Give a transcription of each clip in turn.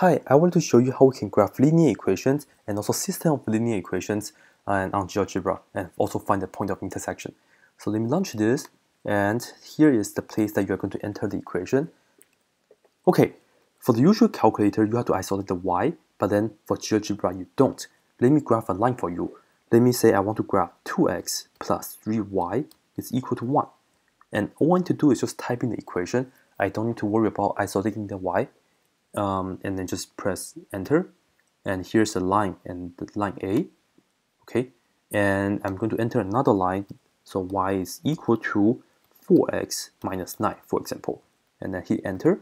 Hi, I want to show you how we can graph linear equations and also system of linear equations and on GeoGebra and also find the point of intersection. So let me launch this and here is the place that you are going to enter the equation. Okay, for the usual calculator you have to isolate the y, but then for GeoGebra you don't. Let me graph a line for you. Let me say I want to graph 2x plus 3y is equal to 1. And all I need to do is just type in the equation. I don't need to worry about isolating the y um, and then just press enter. And here's a line and the line A okay? And I'm going to enter another line. So y is equal to 4x minus 9 for example. And then hit enter.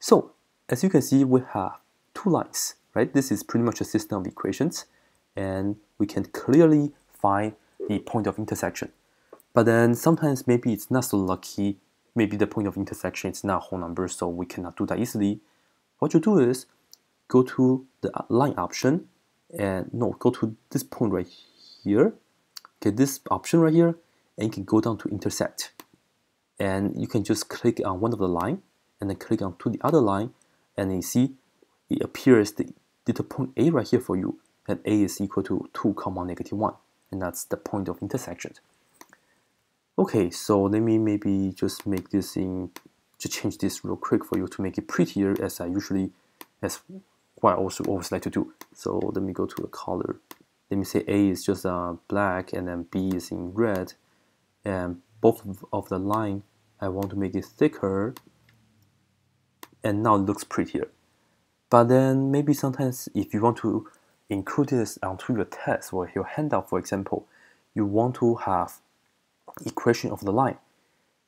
So as you can see we have two lines right? This is pretty much a system of equations. And we can clearly find the point of intersection. But then sometimes maybe it's not so lucky. Maybe the point of intersection is not whole number so we cannot do that easily what you do is go to the line option and no, go to this point right here. Okay, this option right here, and you can go down to intersect. And you can just click on one of the line and then click on to the other line and you see it appears the little point A right here for you and A is equal to 2 comma negative 1 and that's the point of intersection. Okay, so let me maybe just make this in to change this real quick for you to make it prettier as I usually, as what I also always like to do. So let me go to the color. Let me say A is just uh, black and then B is in red. And both of the line, I want to make it thicker. And now it looks prettier. But then maybe sometimes if you want to include this onto your test or your handout, for example, you want to have equation of the line.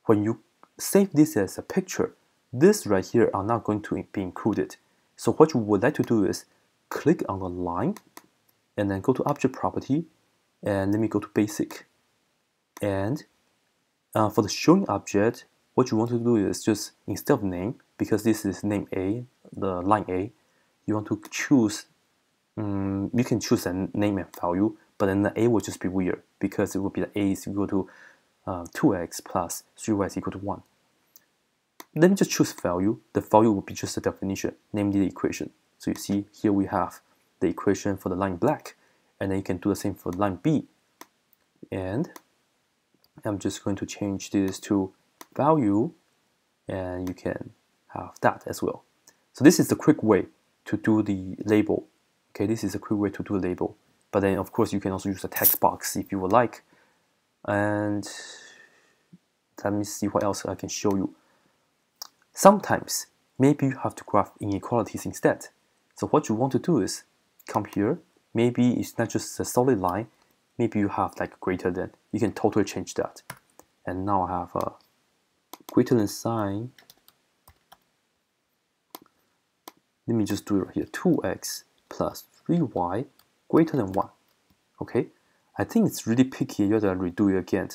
When you save this as a picture, this right here are not going to be included. So what you would like to do is click on the line and then go to object property and let me go to basic. And uh, for the showing object, what you want to do is just instead of name, because this is name A, the line A, you want to choose, um, you can choose a name and value, but then the A will just be weird because it will be the A is equal to uh, 2x plus 3y is equal to 1. Let me just choose value. The value will be just the definition, namely the equation. So you see here we have the equation for the line black, and then you can do the same for line B. And I'm just going to change this to value, and you can have that as well. So this is the quick way to do the label. Okay, this is a quick way to do a label. But then of course you can also use a text box if you would like. And let me see what else I can show you. Sometimes, maybe you have to graph inequalities instead. So what you want to do is come here. Maybe it's not just a solid line. Maybe you have like greater than. You can totally change that. And now I have a greater than sign. Let me just do it right here. 2x plus 3y greater than 1. Okay? I think it's really picky. You have to redo it again